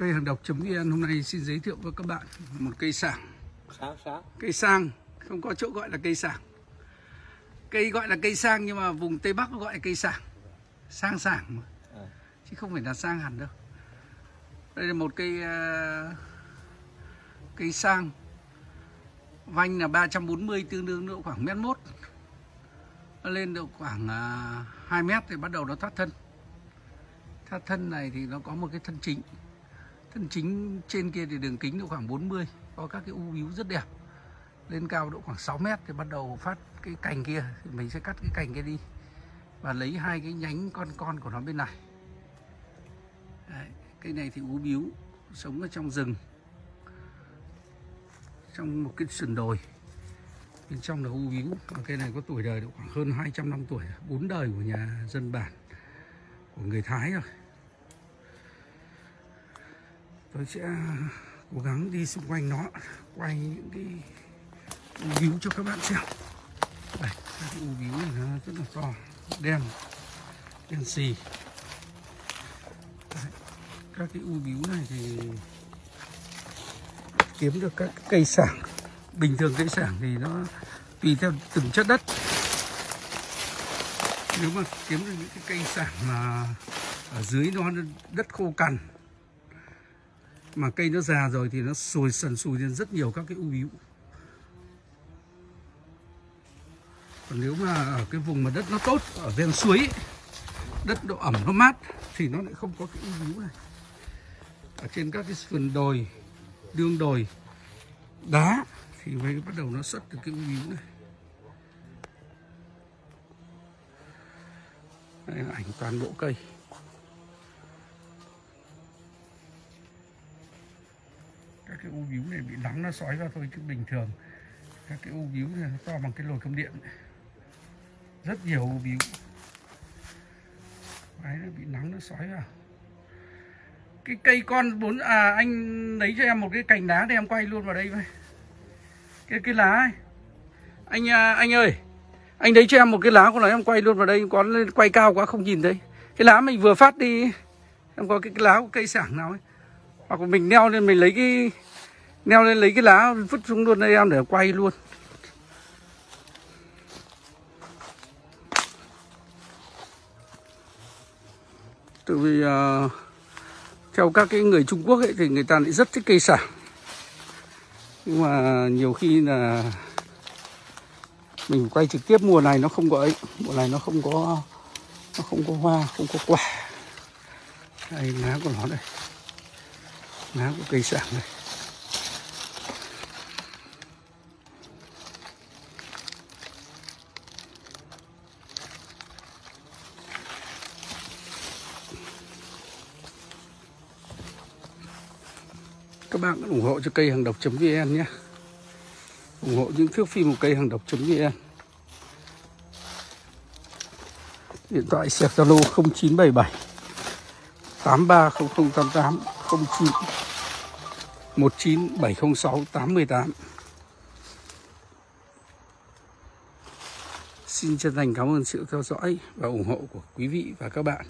Cây hàng độc.vn hôm nay xin giới thiệu với các bạn một cây sảng. sáng sáng Cây sang, không có chỗ gọi là cây sảng. Cây gọi là cây sang nhưng mà vùng Tây Bắc gọi là cây sảng. Sang sảng mà. À. Chứ không phải là sang hẳn đâu. Đây là một cây ờ, cây sang. Vanh là 340 tương đương độ khoảng mét mốt. Nó lên được khoảng uh, 2 mét thì bắt đầu nó thoát thân. Thoát thân này thì nó có một cái thân chính. Thân chính trên kia thì đường kính độ khoảng 40 Có các cái u víu rất đẹp. Lên cao độ khoảng 6 mét thì bắt đầu phát cái cành kia thì Mình sẽ cắt cái cành kia đi Và lấy hai cái nhánh con con của nó bên này. Đấy, Cây này thì ú biếu Sống ở trong rừng Trong một cái sườn đồi. Bên trong là u víu Và cây này có tuổi đời độ khoảng hơn 200 năm tuổi bốn đời của nhà dân bản Của người Thái rồi tôi sẽ ờ, cố gắng đi xung quanh nó quay những cái u víu cho các bạn xem. Đây các cái u víu này nó rất là to đen đen xì. Đấy, các cái u víu này thì kiếm được các cây sảng. Bình thường cây sảng thì nó tùy theo từng chất đất. Nếu mà kiếm được những cái cây sảng mà ở dưới nó đất khô cằn mà cây nó già rồi thì nó sùi sần sùi lên rất nhiều các cái u bíu còn nếu mà ở cái vùng mà đất nó tốt ở ven suối ấy, đất độ ẩm nó mát thì nó lại không có cái u bíu này. Ở trên các cái sườn đồi đương đồi đá thì mới bắt đầu nó xuất được cái u bíu này. Đây là ảnh toàn bộ cây. Cái u víu này bị nắng nó sói vào thôi chứ bình thường. Các cái u víu này nó to bằng cái lồi công điện. Rất nhiều u víu. Đấy, nó bị nắng nó sói vào cái cây con bốn à anh lấy cho em một cái cành lá để em quay luôn vào đây với. Cái cái lá ấy. anh à, anh ơi anh lấy cho em một cái lá của nó em quay luôn vào đây. Có lên quay cao quá không nhìn thấy. Cái lá mình vừa phát đi em có cái, cái lá của cây sảng nào ấy. Hoặc mình neo lên mình lấy cái leo lên lấy cái lá vứt xuống luôn đây em để quay luôn Tại vì uh, theo các cái người Trung Quốc ấy thì người ta lại rất thích cây sả. nhưng mà nhiều khi là mình quay trực tiếp mùa này nó không có ấy mùa này nó không có nó không có hoa không có quả đây lá của nó đây lá của cây sảng đây. Các bạn ủng hộ cho cây hàng độc.vn nhé. Ủng hộ những thước phim một cây hàng độc.vn điện thoại sạc zalo 0977 830088 09 19706 818 Xin chân thành cảm ơn sự theo dõi và ủng hộ của quý vị và các bạn.